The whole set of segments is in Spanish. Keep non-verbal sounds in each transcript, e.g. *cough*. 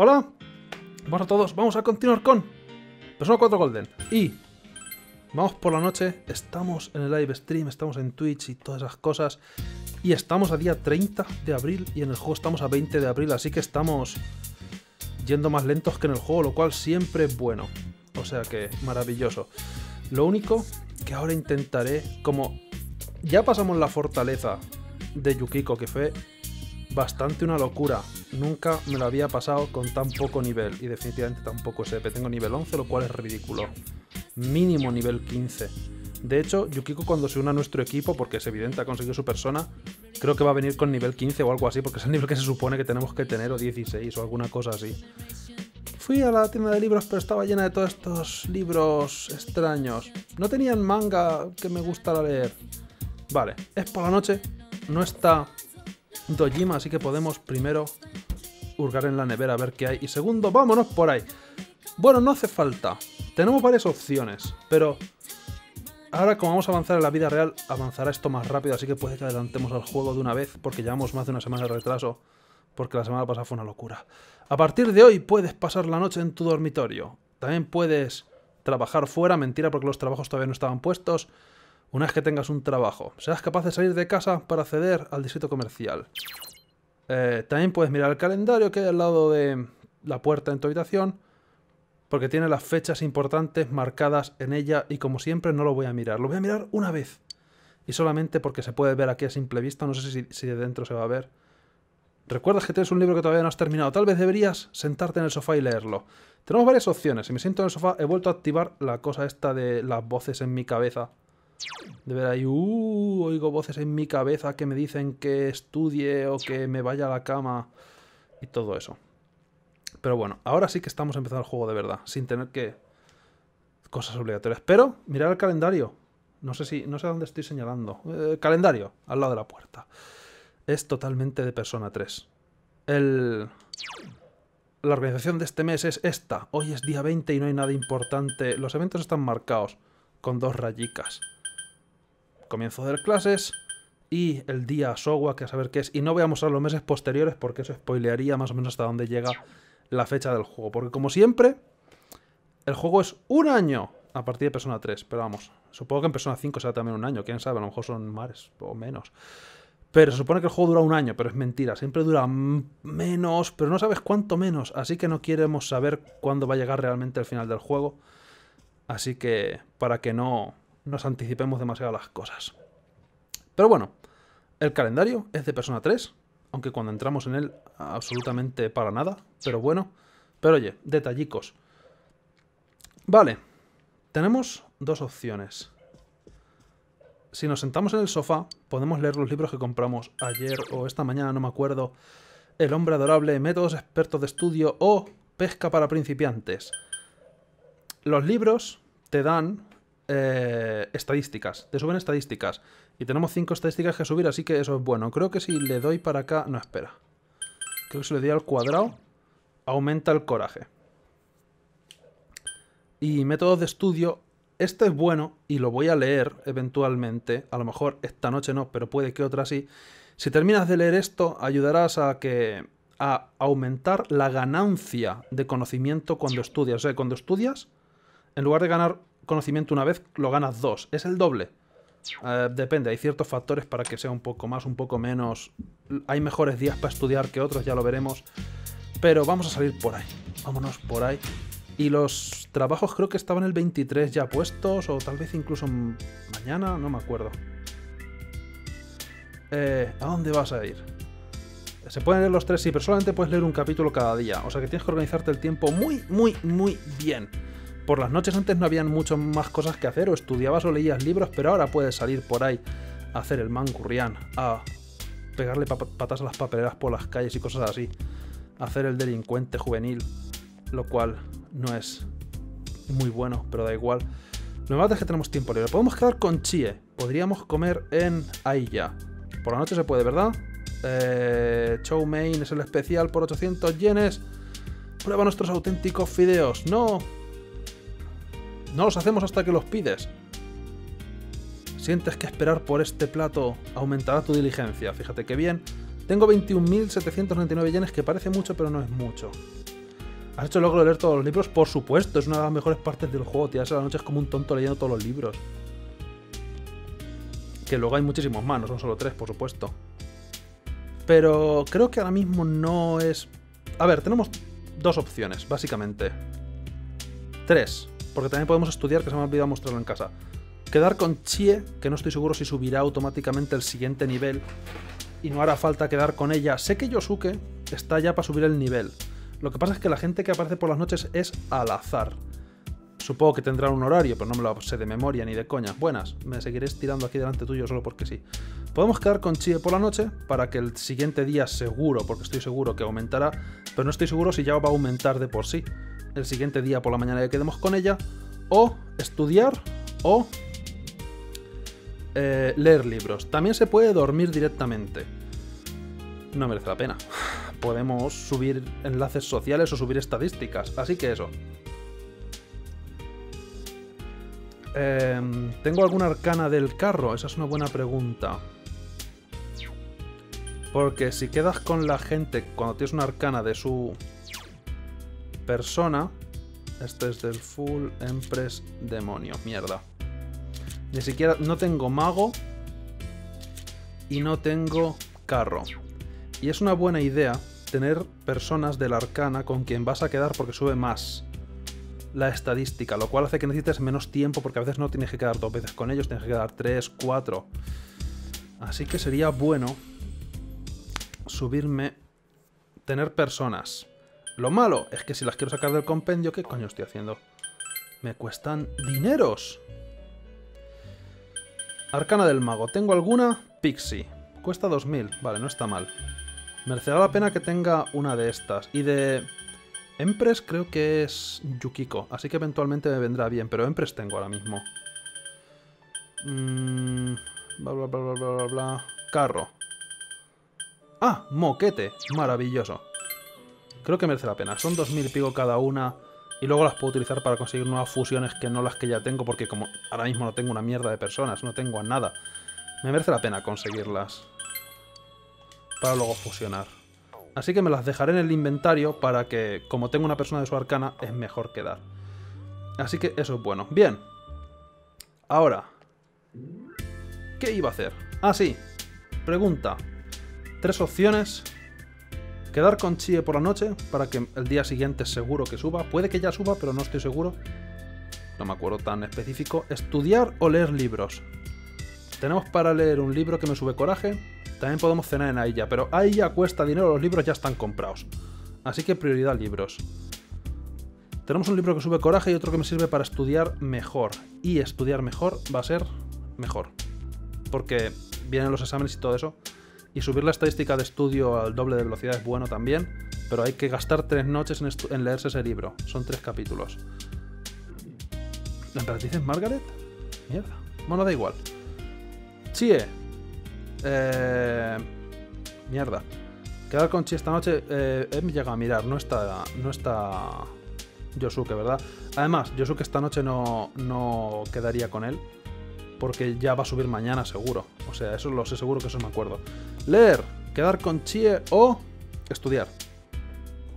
Hola, vamos a todos, vamos a continuar con Persona 4 Golden. Y vamos por la noche, estamos en el live stream, estamos en Twitch y todas esas cosas. Y estamos a día 30 de abril y en el juego estamos a 20 de abril, así que estamos yendo más lentos que en el juego, lo cual siempre es bueno. O sea que maravilloso. Lo único que ahora intentaré, como ya pasamos la fortaleza de Yukiko, que fue bastante una locura. Nunca me lo había pasado con tan poco nivel y definitivamente tampoco SP. Tengo nivel 11, lo cual es ridículo. Mínimo nivel 15. De hecho, Yukiko cuando se une a nuestro equipo, porque es evidente, ha conseguido su persona, creo que va a venir con nivel 15 o algo así, porque es el *laughs* nivel que se supone que tenemos que tener, o 16 o alguna cosa así. Fui a la tienda de libros, pero estaba llena de todos estos libros extraños. No tenían manga que me gustara leer. Vale, es por la noche, no está Dojima, así que podemos primero hurgar en la nevera a ver qué hay. Y segundo, vámonos por ahí. Bueno, no hace falta. Tenemos varias opciones, pero ahora como vamos a avanzar en la vida real, avanzará esto más rápido, así que puede que adelantemos al juego de una vez, porque llevamos más de una semana de retraso, porque la semana pasada fue una locura. A partir de hoy puedes pasar la noche en tu dormitorio. También puedes trabajar fuera, mentira porque los trabajos todavía no estaban puestos. Una vez que tengas un trabajo, serás capaz de salir de casa para acceder al distrito comercial. Eh, también puedes mirar el calendario que hay al lado de la puerta en tu habitación, porque tiene las fechas importantes marcadas en ella y como siempre no lo voy a mirar. Lo voy a mirar una vez. Y solamente porque se puede ver aquí a simple vista, no sé si, si de dentro se va a ver. Recuerdas que tienes un libro que todavía no has terminado. Tal vez deberías sentarte en el sofá y leerlo. Tenemos varias opciones. Si me siento en el sofá, he vuelto a activar la cosa esta de las voces en mi cabeza. De ver ahí, uh, oigo voces en mi cabeza que me dicen que estudie o que me vaya a la cama y todo eso. Pero bueno, ahora sí que estamos empezando el juego de verdad, sin tener que... Cosas obligatorias. Pero, mirad el calendario. No sé si, no sé dónde estoy señalando. Eh, calendario, al lado de la puerta es totalmente de Persona 3. El... La organización de este mes es esta. Hoy es día 20 y no hay nada importante. Los eventos están marcados con dos rayicas. Comienzo de clases y el día Sowa, que a saber qué es. Y no voy a mostrar los meses posteriores porque eso spoilearía más o menos hasta dónde llega la fecha del juego. Porque como siempre, el juego es un año a partir de Persona 3. Pero vamos, supongo que en Persona 5 será también un año. Quién sabe, a lo mejor son mares o menos. Pero se supone que el juego dura un año, pero es mentira. Siempre dura menos, pero no sabes cuánto menos. Así que no queremos saber cuándo va a llegar realmente el final del juego. Así que para que no nos anticipemos demasiado las cosas. Pero bueno, el calendario es de Persona 3, aunque cuando entramos en él absolutamente para nada. Pero bueno, pero oye, detallicos. Vale, tenemos dos opciones. Si nos sentamos en el sofá, podemos leer los libros que compramos ayer o esta mañana, no me acuerdo. El hombre adorable, métodos expertos de estudio o pesca para principiantes. Los libros te dan eh, estadísticas, te suben estadísticas. Y tenemos cinco estadísticas que subir, así que eso es bueno. Creo que si le doy para acá... No, espera. Creo que si le doy al cuadrado, aumenta el coraje. Y métodos de estudio este es bueno y lo voy a leer eventualmente. A lo mejor esta noche no, pero puede que otra sí. Si terminas de leer esto, ayudarás a que a aumentar la ganancia de conocimiento cuando estudias. O sea, cuando estudias, en lugar de ganar conocimiento una vez, lo ganas dos. Es el doble. Eh, depende, hay ciertos factores para que sea un poco más, un poco menos. Hay mejores días para estudiar que otros, ya lo veremos. Pero vamos a salir por ahí. Vámonos por ahí. Y los trabajos creo que estaban el 23 ya puestos, o tal vez incluso mañana, no me acuerdo. Eh, ¿A dónde vas a ir? Se pueden leer los tres, sí, pero solamente puedes leer un capítulo cada día. O sea que tienes que organizarte el tiempo muy, muy, muy bien. Por las noches antes no habían muchas más cosas que hacer, o estudiabas o leías libros, pero ahora puedes salir por ahí a hacer el mangurrián, a pegarle patas a las papeleras por las calles y cosas así. A hacer el delincuente juvenil, lo cual no es muy bueno, pero da igual. Lo más es que tenemos tiempo libre. Podemos quedar con Chie. Podríamos comer en Aiya. Por la noche se puede, ¿verdad? Eh, Chow Mein es el especial por 800 yenes. Prueba nuestros auténticos fideos. No. No los hacemos hasta que los pides. Sientes que esperar por este plato aumentará tu diligencia. Fíjate que bien. Tengo 21.799 yenes, que parece mucho, pero no es mucho. ¿Has hecho el logro de leer todos los libros? Por supuesto, es una de las mejores partes del juego. Tirarse la noche es como un tonto leyendo todos los libros. Que luego hay muchísimos más, no son solo tres, por supuesto. Pero creo que ahora mismo no es... A ver, tenemos dos opciones, básicamente. Tres, porque también podemos estudiar, que se me ha olvidado mostrarlo en casa. Quedar con Chie, que no estoy seguro si subirá automáticamente el siguiente nivel. Y no hará falta quedar con ella. Sé que Yosuke está ya para subir el nivel. Lo que pasa es que la gente que aparece por las noches es al azar. Supongo que tendrán un horario, pero no me lo sé de memoria ni de coña. Buenas, me seguiré estirando aquí delante tuyo solo porque sí. Podemos quedar con Chie por la noche para que el siguiente día seguro, porque estoy seguro que aumentará, pero no estoy seguro si ya va a aumentar de por sí. El siguiente día por la mañana que quedemos con ella, o estudiar, o eh, leer libros. También se puede dormir directamente. No merece la pena *sighs* podemos subir enlaces sociales o subir estadísticas. Así que eso. Em, ¿Tengo alguna arcana del carro? Esa es una buena pregunta. Porque si quedas con la gente cuando tienes una arcana de su persona... Este es del Full Empress Demonio. Mierda. Ni siquiera... No tengo mago. Y no tengo carro. Y es una buena idea tener personas de la arcana con quien vas a quedar porque sube más la estadística, lo cual hace que necesites menos tiempo porque a veces no tienes que quedar dos veces con ellos, tienes que quedar tres, cuatro. Así que sería bueno subirme, tener personas. Lo malo es que si las quiero sacar del compendio, ¿qué coño estoy haciendo? Me cuestan dineros. Arcana del mago. ¿Tengo alguna? Pixie. Cuesta 2000. Vale, no está mal. Merecerá la pena que tenga una de estas. Y de Empress creo que es Yukiko, así que eventualmente me vendrá bien, pero Empress tengo ahora mismo. Mm, bla, bla, bla, bla, bla, bla. Carro. Ah, moquete. Maravilloso. Creo que merece la pena. Son 2000 y pico cada una. Y luego las puedo utilizar para conseguir nuevas fusiones que no las que ya tengo, porque como ahora mismo no tengo una mierda de personas, no tengo nada. Me merece la pena conseguirlas para luego fusionar. Así que me las dejaré en el inventario para que, como tengo una persona de su arcana, es mejor quedar. Así que eso es bueno. Bien. Ahora. ¿Qué iba a hacer? Ah, sí. Pregunta. Tres opciones. Quedar con Chie por la noche para que el día siguiente seguro que suba. Puede que ya suba, pero no estoy seguro. No me acuerdo tan específico. Estudiar o leer libros. Tenemos para leer un libro que me sube coraje también podemos cenar en Ailla, pero Ailla cuesta dinero, los libros ya están comprados. Así que prioridad libros. Tenemos un libro que sube coraje y otro que me sirve para estudiar mejor. Y estudiar mejor va a ser mejor. Porque vienen los exámenes y todo eso. Y subir la estadística de estudio al doble de velocidad es bueno también. Pero hay que gastar tres noches en, leerse ese libro. Son tres capítulos. ¿La emperatriz Margaret? Mierda. Bueno, da igual. Chie, eh, mierda. Quedar con Chi esta noche eh, he llegado a mirar, no está, no está Yosuke, ¿verdad? Además, Yosuke esta noche no, no quedaría con él, porque ya va a subir mañana seguro. O sea, eso lo sé seguro que eso me acuerdo. Leer, quedar con Chie o estudiar.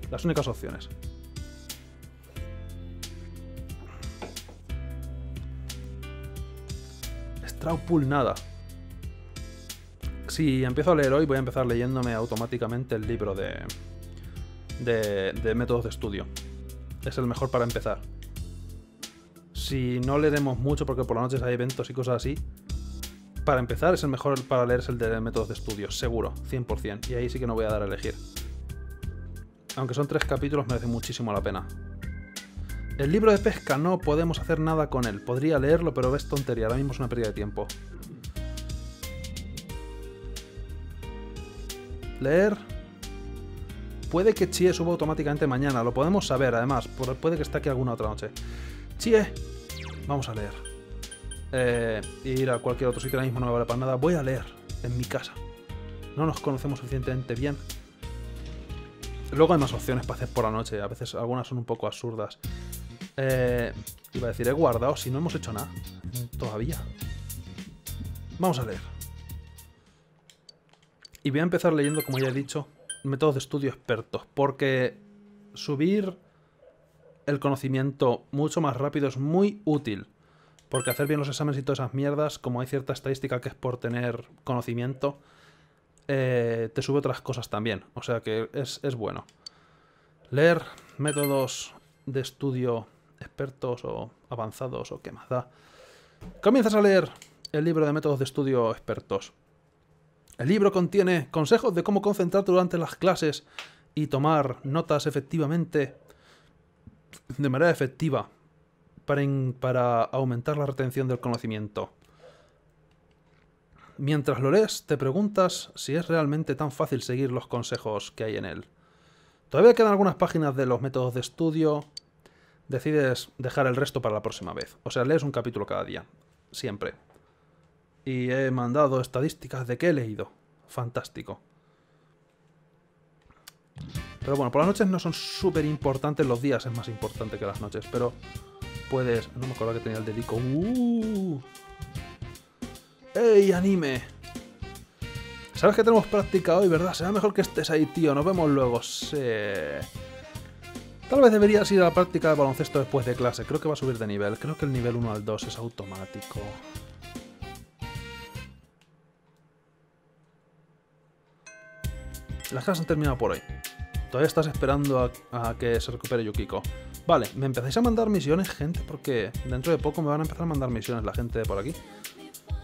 Las únicas opciones. Strawpool nada si empiezo a leer hoy, voy a empezar leyéndome automáticamente el libro de, de, métodos de estudio. Es el mejor para empezar. Si no leeremos mucho, porque por las noches hay eventos y cosas así, para empezar es el mejor para leer es el de métodos de estudio, seguro, 100%. Y ahí sí que no voy a dar a elegir. Aunque son tres capítulos, merece muchísimo la pena. El libro de pesca no podemos hacer nada con él. Podría leerlo, pero es tontería. Ahora mismo es una pérdida de tiempo. Leer. Puede que Chie suba automáticamente mañana, lo podemos saber además, puede que esté aquí alguna otra noche. Chie, vamos a leer. Eh, ir a cualquier otro sitio ahora mismo no me vale para nada. Voy a leer en mi casa. No nos conocemos suficientemente bien. Luego hay más opciones para hacer por la noche. A veces algunas son un poco absurdas. Eh, iba a decir, he guardado si no hemos hecho nada. Todavía. Vamos a leer. Y voy a empezar leyendo, como ya he dicho, métodos de estudio expertos, porque subir el conocimiento mucho más rápido es muy útil. Porque hacer bien los exámenes y todas esas mierdas, como hay cierta estadística que es por tener conocimiento, eh, te sube otras cosas también. O sea que es, es bueno. Leer métodos de estudio expertos o avanzados o qué más da. Comienzas a leer el libro de métodos de estudio expertos. El libro contiene consejos de cómo concentrarte durante las clases y tomar notas efectivamente, de manera efectiva, para, para aumentar la retención del conocimiento. Mientras lo lees, te preguntas si es realmente tan fácil seguir los consejos que hay en él. Todavía quedan algunas páginas de los métodos de estudio. Decides dejar el resto para la próxima vez. O sea, lees un capítulo cada día. Siempre. Y he mandado estadísticas de que he leído. Fantástico. Pero bueno, por las noches no son súper importantes, los días es más importante que las noches, pero puedes... No me acuerdo que tenía el dedico. ¡Uh! ¡Ey, anime! Sabes que tenemos práctica hoy, ¿verdad? Será mejor que estés ahí, tío. Nos vemos luego. Sí. Tal vez deberías ir a la práctica de baloncesto después de clase. Creo que va a subir de nivel. Creo que el nivel 1 al 2 es automático. Las clases han terminado por hoy. Todavía estás esperando a, que se recupere Yukiko. Vale, me empezáis a mandar misiones, gente, porque dentro de poco me van a empezar a mandar misiones la gente de por aquí.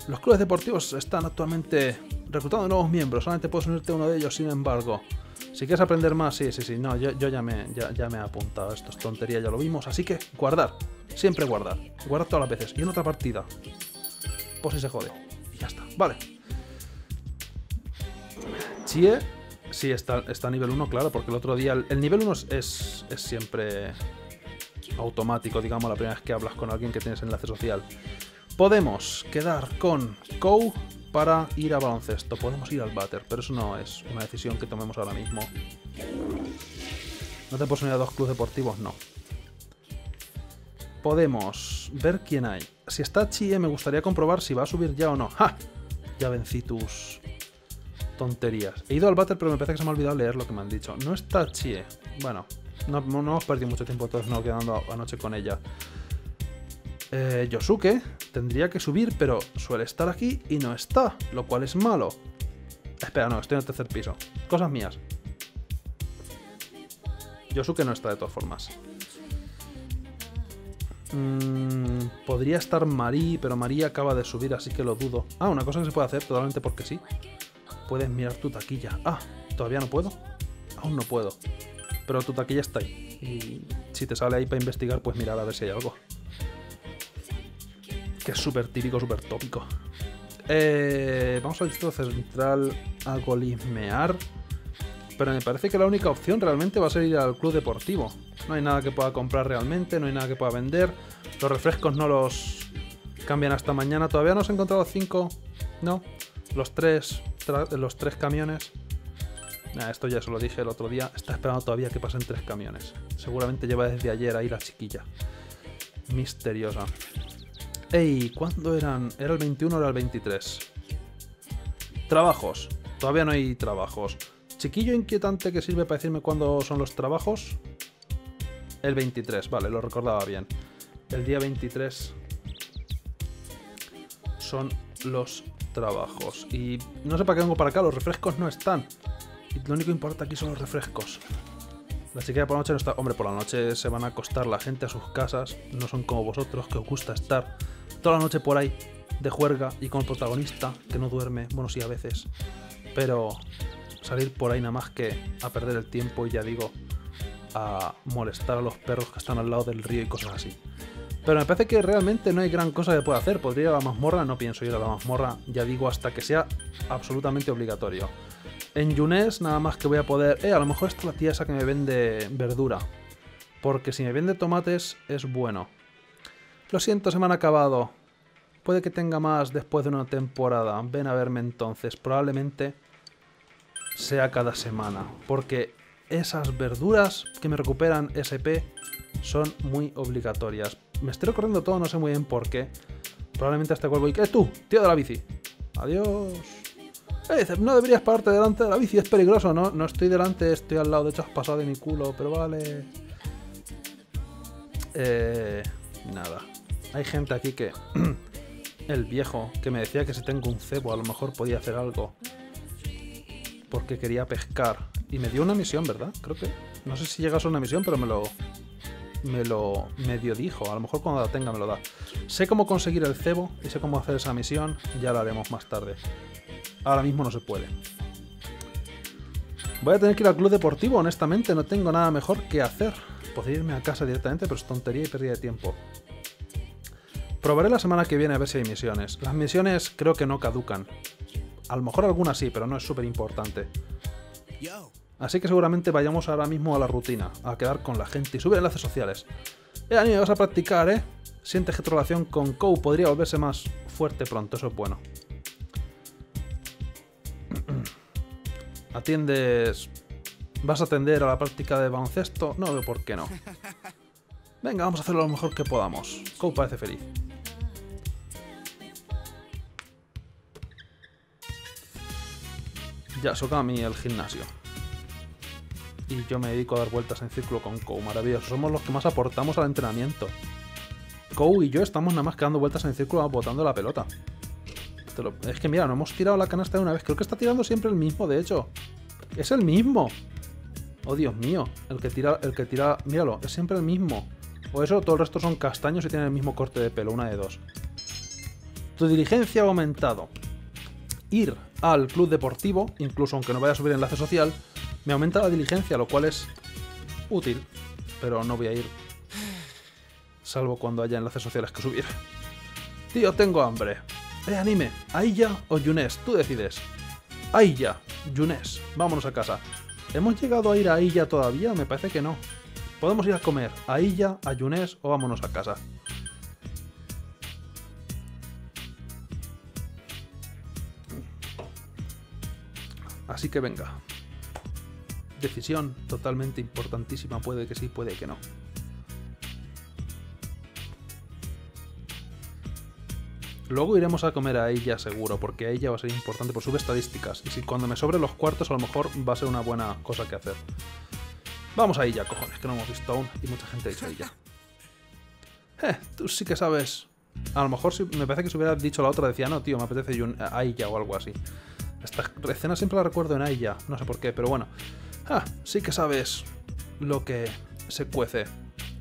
Los clubes deportivos están actualmente reclutando nuevos miembros. Solamente puedes unirte a uno de ellos, sin embargo. Si quieres aprender más, sí, sí, sí. No, yo, ya, me, ya, me he apuntado. Esto es tontería, ya lo vimos. Así que guardar. Siempre guardar. Guardar todas las veces. Y en otra partida. Por si se jode. Y ya está. Vale. Chie Sí, está, está a nivel 1, claro, porque el otro día... El, nivel 1 es, es, siempre automático, digamos, la primera vez que hablas con alguien que tienes enlace social. Podemos quedar con Kou para ir a baloncesto. Podemos ir al váter, pero eso no es una decisión que tomemos ahora mismo. ¿No te puedes unir a dos clubes deportivos? No. Podemos ver quién hay. Si está Chie, me gustaría comprobar si va a subir ya o no. ¡Ja! Ya vencí tus tonterías. He ido al váter, pero me parece que se me ha olvidado leer lo que me han dicho. No está Chie. Bueno, no, no hemos perdido mucho tiempo, entonces no quedando anoche con ella. Eh, Yosuke tendría que subir, pero suele estar aquí y no está, lo cual es malo. Espera, no, estoy en el tercer piso. Cosas mías. Yosuke no está de todas formas. Mm, podría estar Marí, pero María acaba de subir, así que lo dudo. Ah, una cosa que se puede hacer totalmente porque sí. Puedes mirar tu taquilla. Ah, todavía no puedo. Aún no puedo. Pero tu taquilla está ahí. Y si te sale ahí para investigar, pues mirar a ver si hay algo que es súper típico, súper tópico. Eh, vamos al distrito central a golismear. Pero me parece que la única opción realmente va a ser ir al club deportivo. No hay nada que pueda comprar realmente, no hay nada que pueda vender. Los refrescos no los cambian hasta mañana. Todavía no han encontrado cinco. No. Los tres, los tres camiones. esto ya se lo dije el otro día. Está esperando todavía que pasen tres camiones. Seguramente lleva desde ayer ahí la chiquilla. Misteriosa. Ey, ¿cuándo eran? ¿Era el 21 o era el 23? Trabajos. Todavía no hay trabajos. Chiquillo inquietante que sirve para decirme cuándo son los trabajos. El 23, vale, lo recordaba bien. El día 23 son los trabajos. Y no sé para qué vengo para acá, los refrescos no están. Y lo único que importa aquí son los refrescos. La chiquilla por la noche no está. Hombre, por la noche se van a acostar la gente a sus casas. No son como vosotros que os gusta estar toda la noche por ahí de juerga y con el protagonista que no duerme, bueno, sí a veces, pero salir por ahí nada más que a perder el tiempo y ya digo, a molestar a los perros que están al lado del río y cosas así. Pero me parece que realmente no hay gran cosa que pueda hacer. Podría ir a la mazmorra, no pienso ir a la mazmorra, ya digo, hasta que sea absolutamente obligatorio. En Yunes nada más que voy a poder... Eh, a lo mejor esta es la tía esa que me vende verdura. Porque si me vende tomates es bueno. Lo siento, se me han acabado. Puede que tenga más después de una temporada. Ven a verme entonces. Probablemente sea cada semana. Porque esas verduras que me recuperan SP son muy obligatorias. Me estoy recorriendo todo, no sé muy bien por qué. Probablemente hasta cuelgo y... ¿Qué tú? Tío de la bici. Adiós. Eh, no deberías pararte delante de la bici, es peligroso, ¿no? No estoy delante, estoy al lado. De hecho, has pasado de mi culo, pero vale. Eh, nada. Hay gente aquí que... *clears throat* el viejo que me decía que si tengo un cebo a lo mejor podía hacer algo. Porque quería pescar. Y me dio una misión, ¿verdad? Creo que... No sé si llegas a una misión, pero me lo... Me lo medio dijo. A lo mejor cuando la tenga me lo da. Sé cómo conseguir el cebo y sé cómo hacer esa misión. Ya la haremos más tarde. Ahora mismo no se puede. Voy a tener que ir al club deportivo, honestamente. No tengo nada mejor que hacer. Podría irme a casa directamente, pero es tontería y pérdida de tiempo. Probaré la semana que viene a ver si hay misiones. Las misiones creo que no caducan. A lo mejor algunas sí, pero no es súper importante. Así que seguramente vayamos ahora mismo a la rutina, a quedar con la gente y subir enlaces sociales. Eh, me vas a practicar, ¿eh? Sientes que tu relación con Kou podría volverse más fuerte pronto, eso es bueno. *clears throat* ¿Atiendes... ¿Vas a atender a la práctica de baloncesto? No veo por qué no. *laughs* Venga, vamos a hacerlo lo mejor que podamos. Kou parece feliz. Ya, mí el gimnasio. Y yo me dedico a dar vueltas en círculo con Kou. Maravilloso. Somos los que más aportamos al entrenamiento. Kou y yo estamos nada más que dando vueltas en círculo botando la pelota. Es que mira, no hemos tirado la canasta de una vez. Creo que está tirando siempre el mismo, de hecho. Es el mismo. Oh, Dios mío. El que tira, el que tira... Míralo, es siempre el mismo. O eso, todo el resto son castaños y tienen el mismo corte de pelo, una de dos. Tu diligencia ha aumentado. Ir al club deportivo, incluso aunque no vaya a subir enlace social, me aumenta la diligencia, lo cual es útil, pero no voy a ir. Salvo cuando haya enlaces sociales que subir. Tío, tengo hambre. Eh, anime, o Yunes, tú decides. Aiya, Yunes, vámonos a casa. ¿Hemos llegado a ir a Aiya todavía? Me parece que no. Podemos ir a comer a Aiya, a Yunes o vámonos a casa. Así que venga. Decisión totalmente importantísima, puede que sí, puede que no. Luego iremos a comer a ella seguro, porque a ella va a ser importante por sus estadísticas. Y si cuando me sobren los cuartos, a lo mejor va a ser una buena cosa que hacer. Vamos a ella, cojones, que no hemos visto aún y mucha gente ha dicho ella. Eh, tú sí que sabes. A lo mejor si, me parece que si hubiera dicho la otra, decía, no, tío, me apetece a ella o algo así. Esta escena siempre la recuerdo en ella, no sé por qué, pero bueno. Ah, sí que sabes lo que se cuece.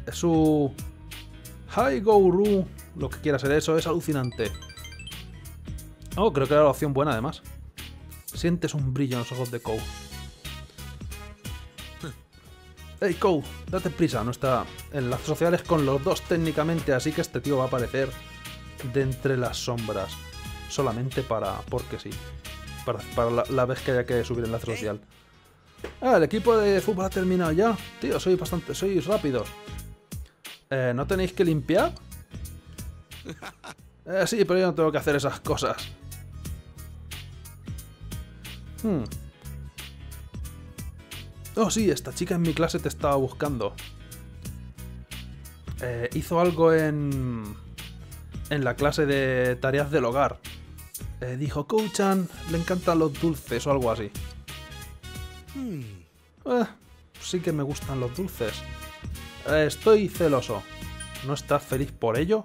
Es su... Hi Ru, lo que quiera ser eso, es alucinante. Oh, creo que era la opción buena además. Sientes un brillo en los ojos de Kou. Hey Kou, date prisa, no está en las sociales con los dos técnicamente, así que este tío va a aparecer de entre las sombras. Solamente para... porque sí para, la, vez que haya que subir enlace social. Ah, el equipo de fútbol ha terminado ya. Tío, soy bastante... sois rápidos. Eh, ¿No tenéis que limpiar? *laughs* Eh, sí, pero yo no tengo que hacer esas cosas. Hmm. Oh, sí, esta chica en mi clase te estaba buscando. Eh, hizo algo en... En la clase de tareas del hogar. Eh, dijo, Kouchan le encantan los dulces o algo así. Hmm. Eh, sí que me gustan los dulces. Estoy celoso. ¿No estás feliz por ello?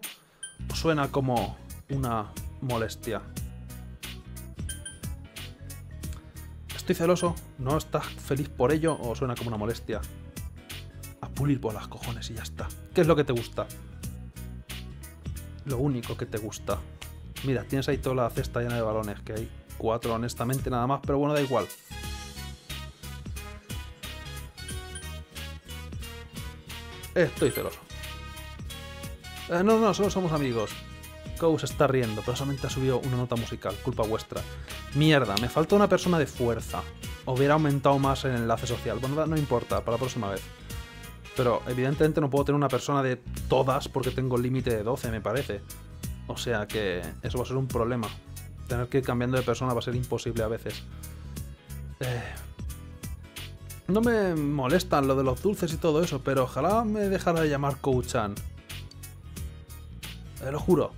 suena como una molestia? Estoy celoso. ¿No estás feliz por ello o suena como una molestia? A pulir por las cojones y ya está. ¿Qué es lo que te gusta? Lo único que te gusta. Mira, tienes ahí toda la cesta llena de balones, que hay cuatro honestamente nada más, pero bueno, da igual. Estoy celoso. Eh, no, no, solo somos amigos. Kou se está riendo, pero solamente ha subido una nota musical, culpa vuestra. Mierda, me falta una persona de fuerza. Hubiera aumentado más el enlace social. Bueno, no importa, para la próxima vez. Pero evidentemente no puedo tener una persona de todas porque tengo el límite de 12, me parece. O sea que eso va a ser un problema. Tener que ir cambiando de persona va a ser imposible a veces. Eh, no me molestan lo de los dulces y todo eso, pero ojalá me dejara de llamar Kouchan. Te lo juro.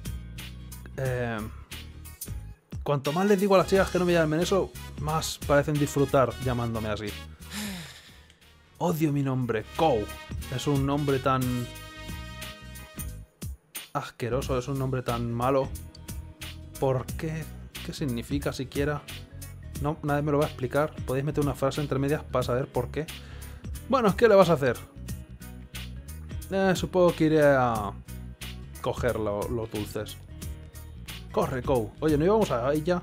Eh, cuanto más les digo a las chicas que no me llamen eso, más parecen disfrutar llamándome así. Odio mi nombre, Kou. Es un nombre tan asqueroso es un nombre tan malo? ¿Por qué? ¿Qué significa siquiera? No, nadie me lo va a explicar. Podéis meter una frase entre medias para saber por qué. Bueno, ¿qué le vas a hacer? Eh, supongo que iré a coger lo- los dulces. Corre, Kou. Oye, ¿no íbamos a ella?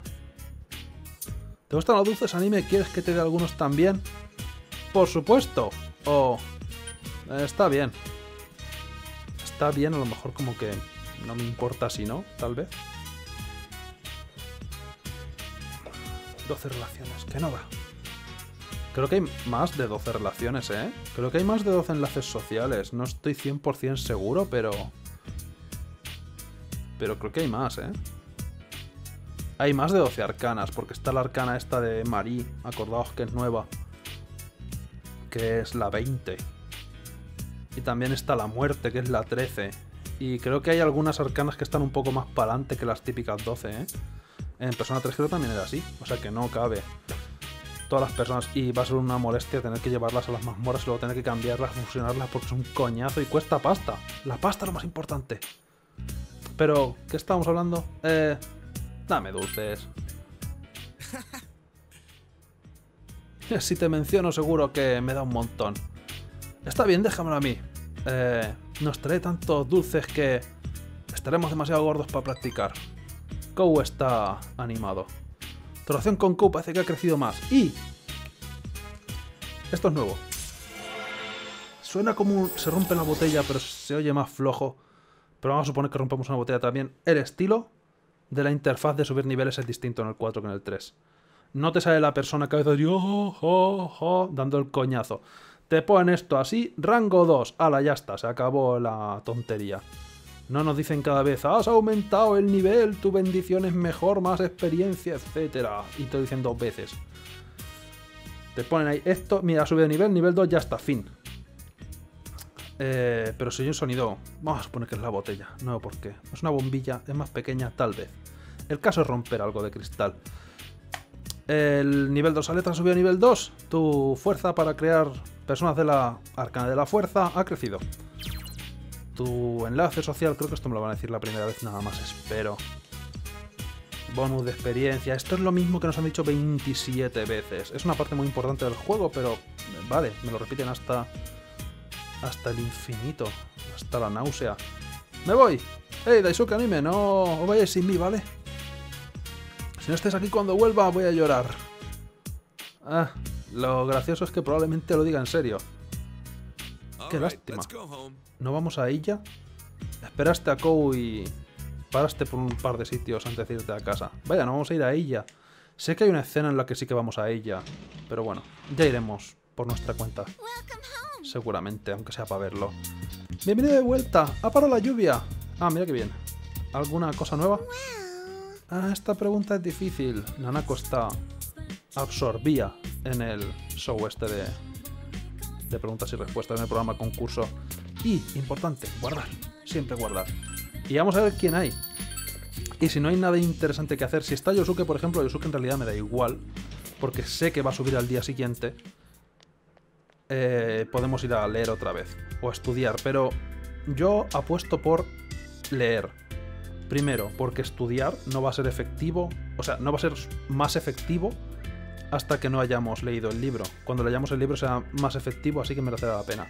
¿Te gustan los dulces anime? ¿Quieres que te dé algunos también? Por supuesto. O... eh, está bien. Está bien, a lo mejor como que no me importa si no, tal vez. 12 relaciones, que no va. Creo que hay más de 12 relaciones, ¿eh? Creo que hay más de 12 enlaces sociales. No estoy 100% seguro, pero... Pero creo que hay más, ¿eh? Hay más de 12 arcanas, porque está la arcana esta de Marie, acordaos que es nueva. Que es la 20. Y también está la muerte, que es la 13. Y creo que hay algunas arcanas que están un poco más para adelante que las típicas 12, ¿eh? En Persona 3 creo también era así, o sea que no cabe. Todas las personas, y va a ser una molestia tener que llevarlas a las mazmorras y luego tener que cambiarlas, fusionarlas porque es un coñazo y cuesta pasta. La pasta es lo más importante. Pero, ¿qué estábamos hablando? Eh. Dame dulces. *laughs* Si te menciono, seguro que me da un montón. Está bien, déjamelo a mí. Eh, nos trae tantos dulces que estaremos demasiado gordos para practicar. Kou está animado. Tu con Kou parece que ha crecido más. Y... Esto es nuevo. Suena como se rompe la botella, pero se oye más flojo. Pero vamos a suponer que rompemos una botella también. El estilo de la interfaz de subir niveles es distinto en el 4 que en el 3. No te sale la persona que a dando el coñazo. Te ponen esto así, rango 2. Ala, ya está, se acabó la tontería. No nos dicen cada vez, has aumentado el nivel, tu bendición es mejor, más experiencia, etcétera. Y te lo dicen dos veces. Te ponen ahí esto, mira, subido de nivel, nivel 2, ya está, fin. Eh, pero si hay un sonido, vamos a suponer que es la botella, no por qué. Es una bombilla, es más pequeña, tal vez. El caso es romper algo de cristal. El nivel 2 aleta ha subido a nivel 2. Tu fuerza para crear personas de la arcana de la fuerza ha crecido. Tu enlace social, creo que esto me lo van a decir la primera vez nada más, espero. Bonus de experiencia. Esto es lo mismo que nos han dicho 27 veces. Es una parte muy importante del juego, pero vale, me lo repiten hasta hasta el infinito, hasta la náusea. ¡Me voy! ¡Hey, Daisuke Anime! No os vayáis sin mí, ¿vale? Si no estés aquí cuando vuelva, voy a llorar. Ah, lo gracioso es que probablemente lo diga en serio. Qué lástima. ¿No vamos a ella? Esperaste a Kou y paraste por un par de sitios antes de irte a casa. Vaya, no vamos a ir a ella. Sé que hay una escena en la que sí que vamos a ella, pero bueno, ya iremos por nuestra cuenta. Seguramente, aunque sea para verlo. Bienvenido de vuelta. Ha parado la lluvia. Ah, mira qué bien. ¿Alguna cosa nueva? Ah, esta pregunta es difícil. Nanako está absorbía en el show este de, de preguntas y respuestas en el programa concurso. Y, importante, guardar. Siempre guardar. Y vamos a ver quién hay. Y si no hay nada interesante que hacer, si está Yosuke, por ejemplo, Yosuke en realidad me da igual, porque sé que va a subir al día siguiente, eh, podemos ir a leer otra vez, o a estudiar, pero yo apuesto por leer. Primero, porque estudiar no va a ser efectivo, o sea, no va a ser más efectivo hasta que no hayamos leído el libro. Cuando leamos el libro será más efectivo, así que merecerá la pena.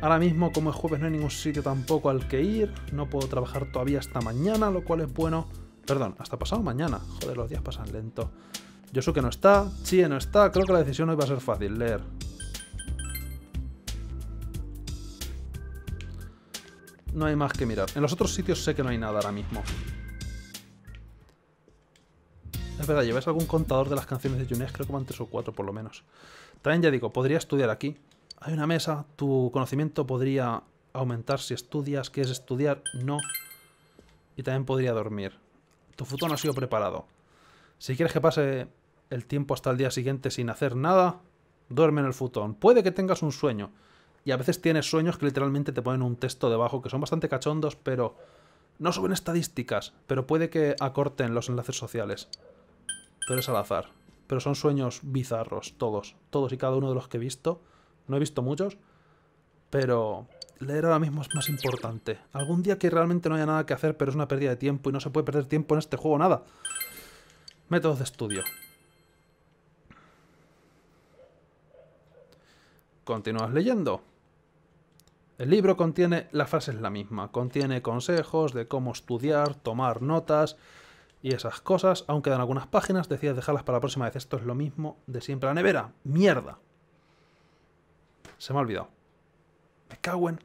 Ahora mismo, como es jueves, no hay ningún sitio tampoco al que ir. No puedo trabajar todavía hasta mañana, lo cual es bueno. Perdón, hasta pasado mañana. Joder, los días pasan lento. Yosuke no está, Chie no está. Creo que la decisión hoy va a ser fácil, leer. No hay más que mirar. En los otros sitios sé que no hay nada ahora mismo. Verdad, ¿lleváis algún contador de las canciones de Junes? Creo que van tres o cuatro por lo menos. También ya digo, podría estudiar aquí. Hay una mesa, tu conocimiento podría aumentar si estudias, quieres estudiar, no. Y también podría dormir. Tu futuro no ha sido preparado. Si quieres que pase el tiempo hasta el día siguiente sin hacer nada, duerme en el futón. Puede que tengas un sueño. Y a veces tienes sueños que literalmente te ponen un texto debajo, que son bastante cachondos, pero no suben estadísticas. Pero puede que acorten los enlaces sociales. Pero es al azar. Pero son sueños bizarros, todos. Todos y cada uno de los que he visto. No he visto muchos. Pero... leer ahora mismo es más importante. Algún día que realmente no haya nada que hacer, pero es una pérdida de tiempo y no se puede perder tiempo en este juego, nada. Métodos de estudio. Continúas leyendo. El libro contiene, la frase es la misma, contiene consejos de cómo estudiar, tomar notas y esas cosas. Aún quedan algunas páginas, decides dejarlas para la próxima vez. Esto es lo mismo de siempre. La nevera, mierda. Se me ha olvidado. Me cago en...